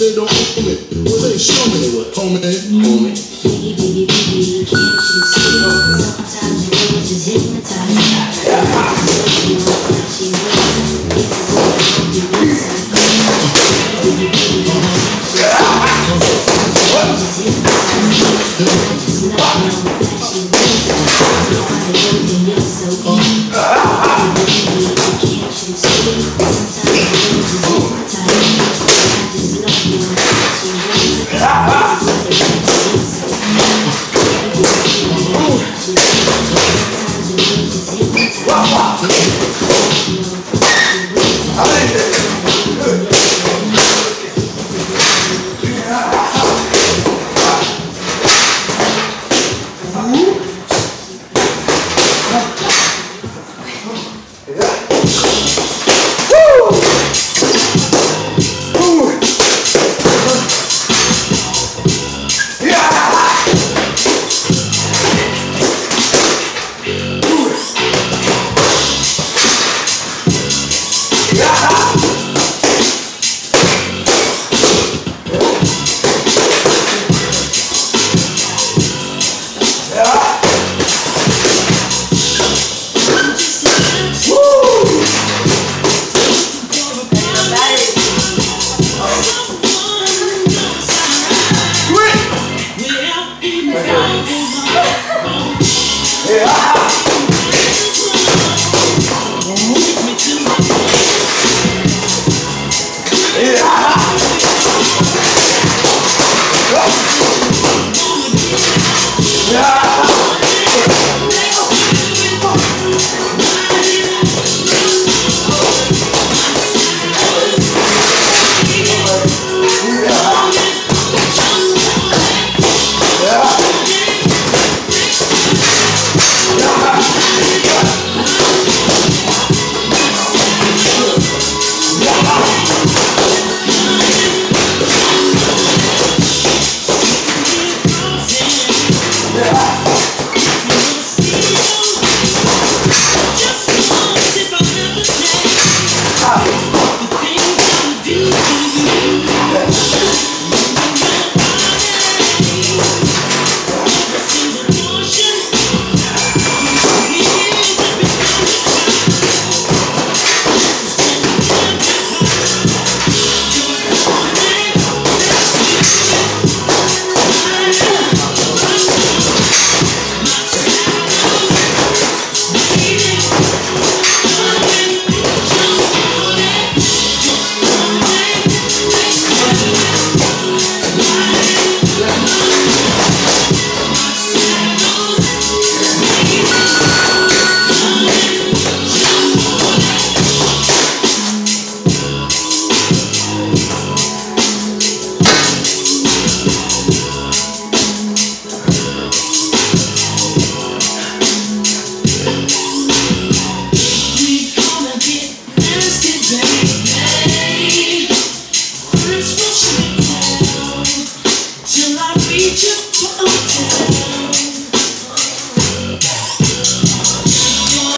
they don't own it. Well, they show me what, homie, homie. Baby, baby? Sometimes you know what she. It's. Baby, Música Yeah! I reach for to open.